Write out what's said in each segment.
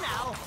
now.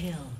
Kill.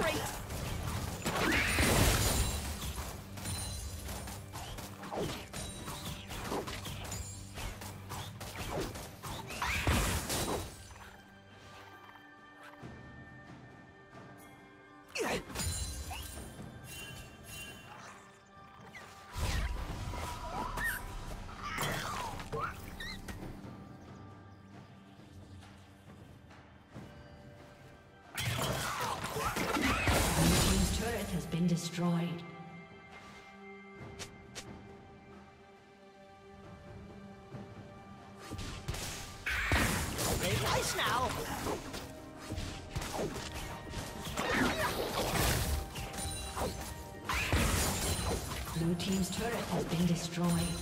Great! Destroyed. Now! Blue Team's turret has been destroyed.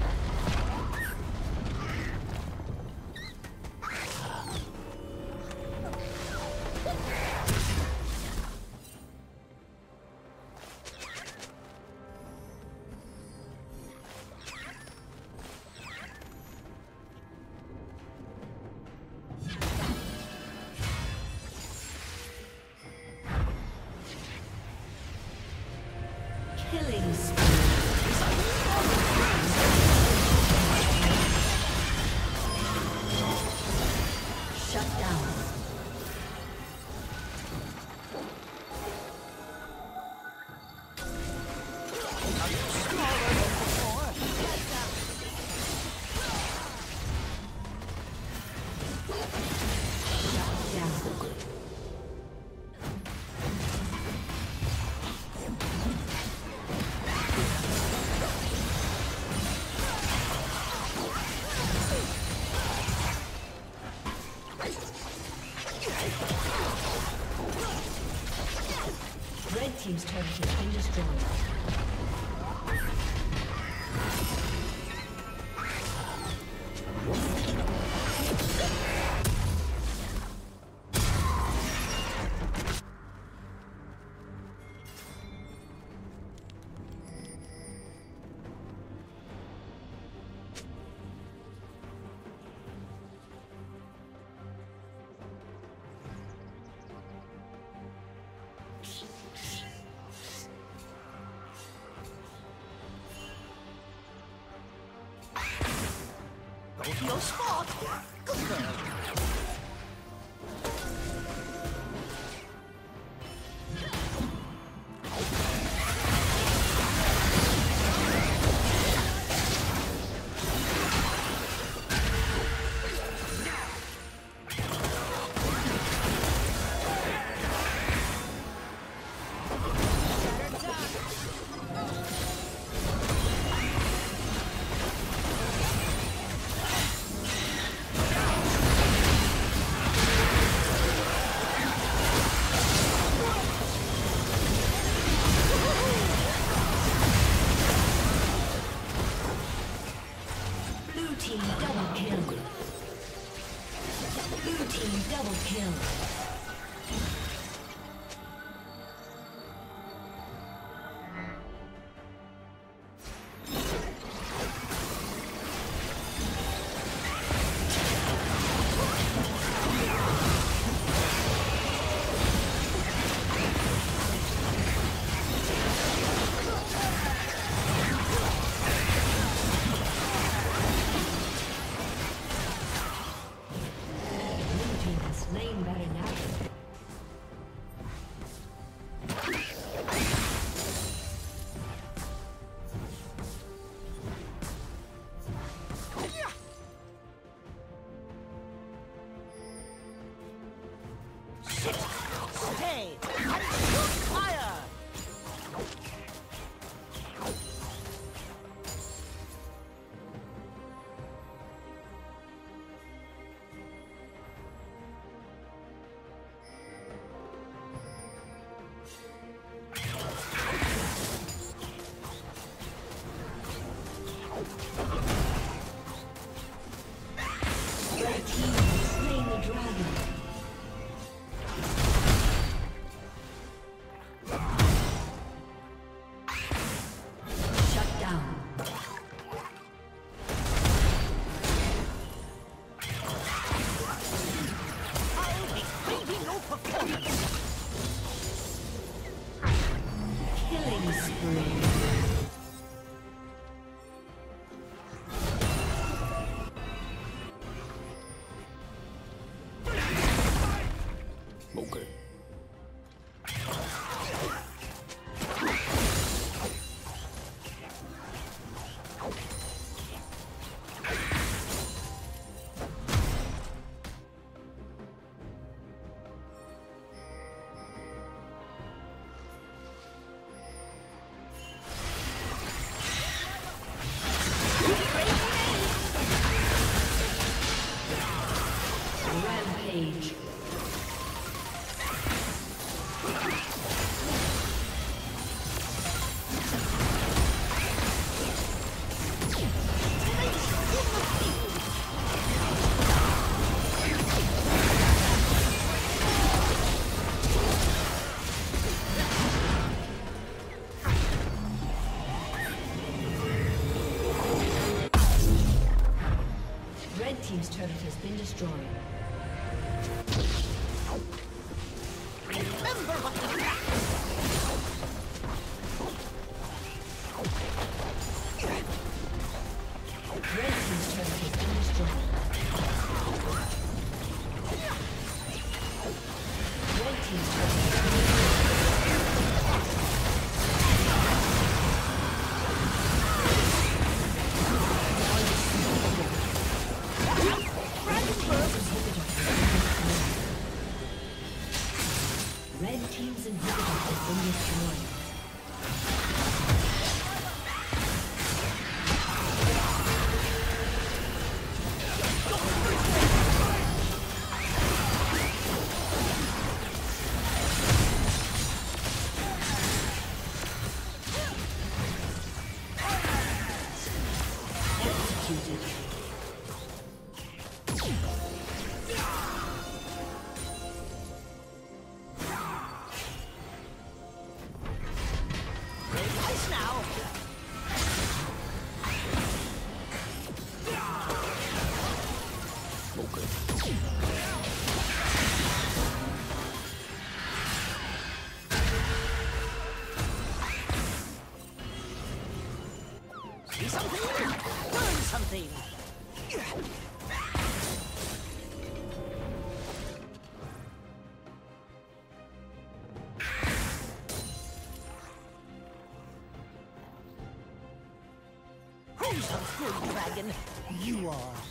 有 spot。team's turret has been destroyed. Remember what we you are.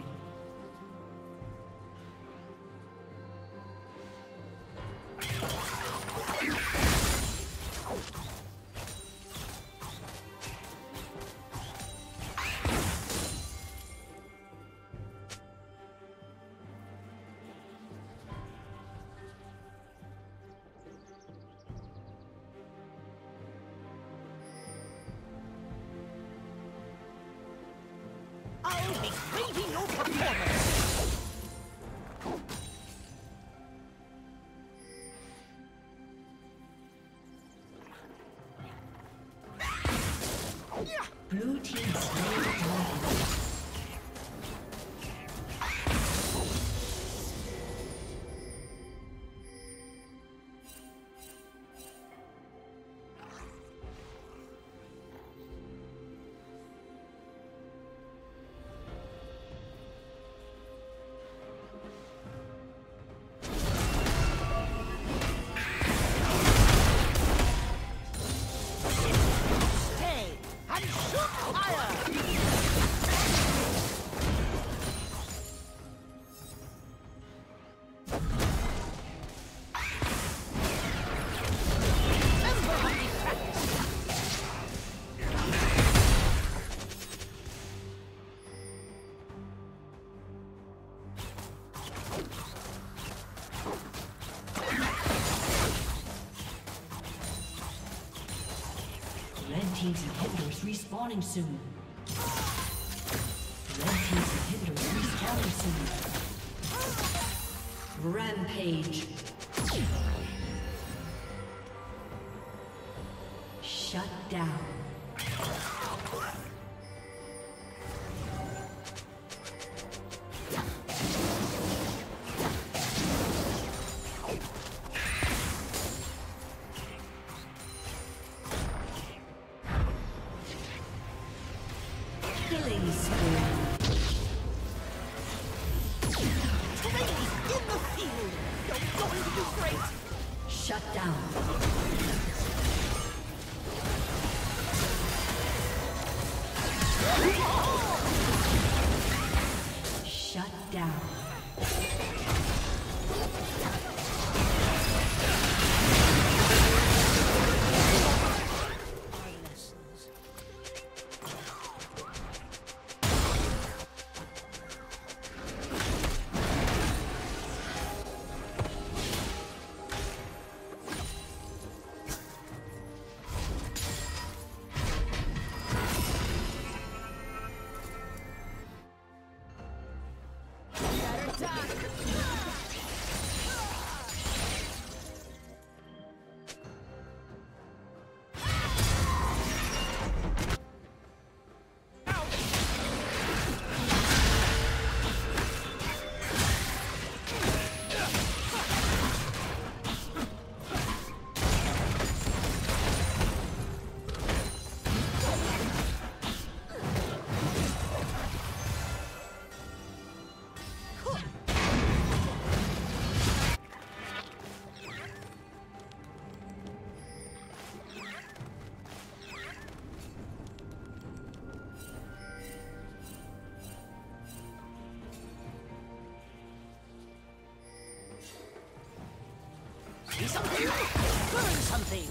respawning soon. Inhibitor respawning soon. Rampage. See something? Learn something!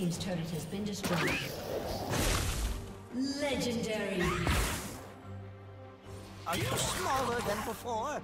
Team's turret has been destroyed. Legendary. Are you smaller than before?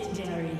Legendary.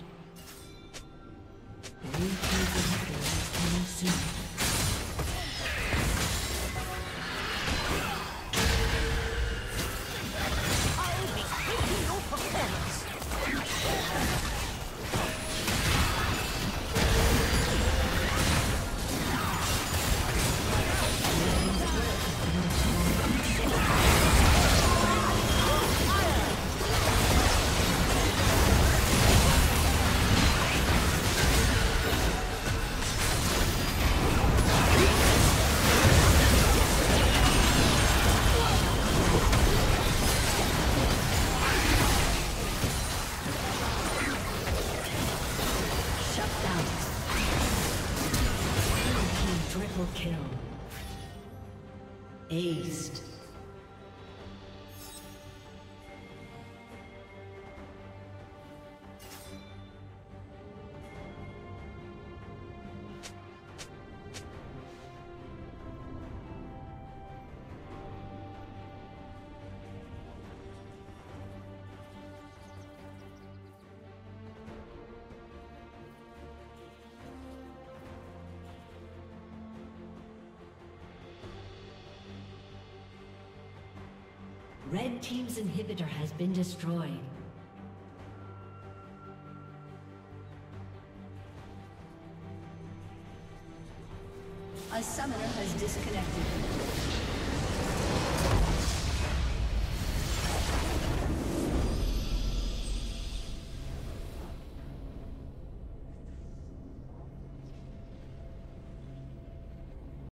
Red Team's inhibitor has been destroyed. A summoner has disconnected.